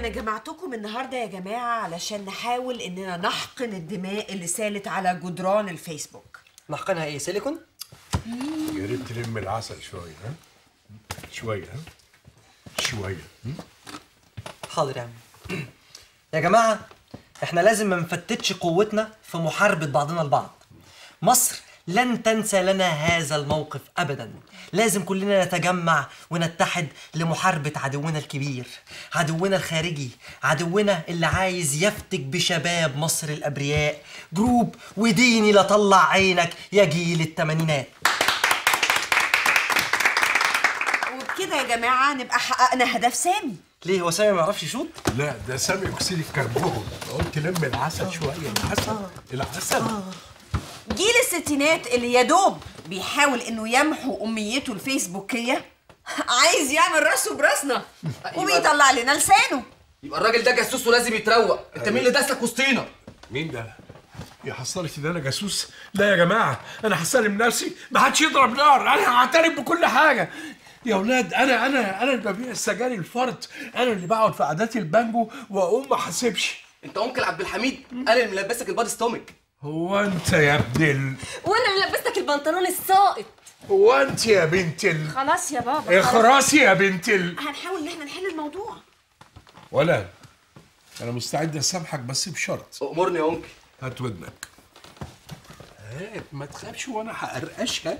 أنا جمعتكم النهارده يا جماعة علشان نحاول إننا نحقن الدماء اللي سالت على جدران الفيسبوك. نحقنها إيه؟ سيليكون؟ يا ريت تلم العسل شوية ها؟ شوية ها؟ شوية? حاضر يا عم. يا جماعة إحنا لازم ما نفتتش قوتنا في محاربة بعضنا البعض مصر لن تنسى لنا هذا الموقف ابدا. لازم كلنا نتجمع ونتحد لمحاربة عدونا الكبير عدونا الخارجي عدونا اللي عايز يفتك بشباب مصر الأبرياء. group وديني لا طلع عينك يا جيل التمانينات وبكده يا جماعة نبقى حققنا هدف سامي. ليه؟ هو سامي ما يعرفش يشوط؟ لا ده سامي أكسيد الكربون. قلت لم العسل شوية العسل العسل. جيل الستينات اللي يا دوب بيحاول إنه يمحو أميته الفيسبوكية عايز يعمل راسه براسنا. وبيطلع لنا لسانه. يبقى الراجل ده جاسوس ولازم يتروق. انت مين اللي داسلك وسطينا؟ مين ده؟ يا حصلتي ده أنا جاسوس؟ لا يا جماعة أنا هسلم نفسي. ما حدش يضرب نار. أنا هعترف بكل حاجة. يا أولاد أنا أنا أنا اللي ببيع السجاير الفرط أنا اللي بقعد في قعدات البانجو وأقوم ما احاسبش انت uncle عبد الحميد أنا اللي ملبسك ال body stomach هو أنت يا ابن ال... وأنا ملبستك البنطلون الساقط. هو أنت يا بنت ال... خلاص يا بابا خلاص. اخرسي يا بنت ال... هنحاول إن إحنا نحل الموضوع. ولا. أنا مستعد أسامحك بس بشرط. أمرني يا أنكل. هات ودنك. هات ما تخافش وأنا هقرقشها